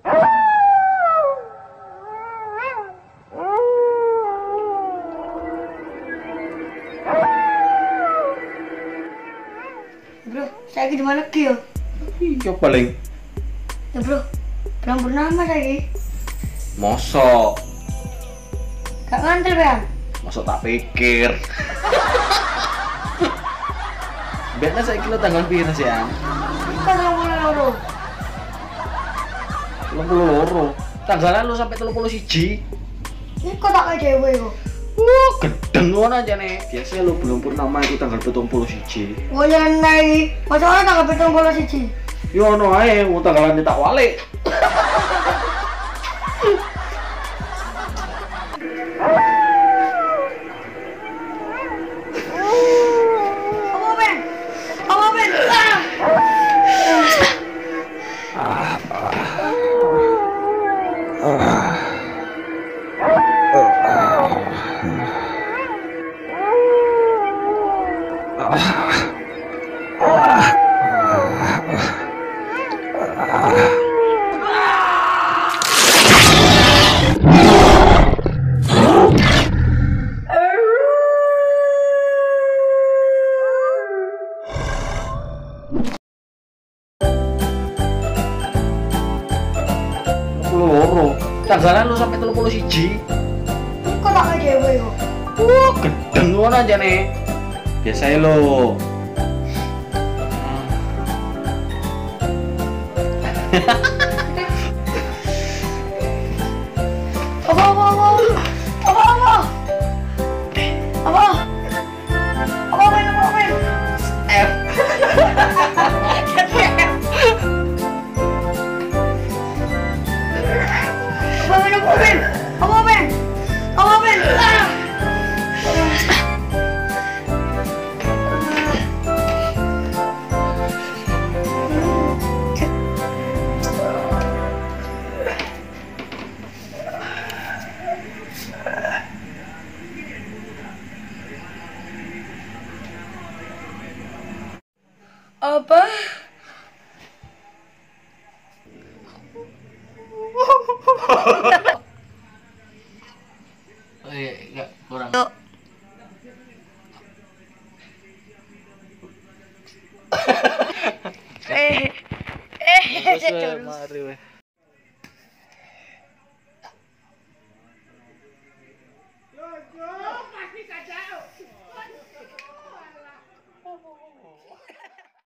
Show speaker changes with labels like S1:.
S1: Bro, saya di mana ki yo?
S2: Iya paling
S1: Ya bro, belum purnama saya
S2: mosok.
S1: Gak ngantel kan?
S2: Mosok tak pikir. Biasanya saya kira tanggal pira sih ya?
S1: Loro.
S2: Tanggalan lu sampai telung puluh siji.
S1: Ini kok tak kayak dewe kok?
S2: Wah, gedeng ngono aja nih. Biasanya lu belum purnama itu tanggal betul puluh siji.
S1: Gue nyantai, masa orang tanggal betul bola siji?
S2: Yo no ae, mau tanggalan tak wale. loro. Tanggalan lu sampai telung puluh siji.
S1: Kok tak kayak dewe kok?
S2: Wah, gedeng ngono aja nih. Biasanya lo.
S1: Apa?
S2: Oh iya, enggak kurang.
S1: Yuk. Eh, eh,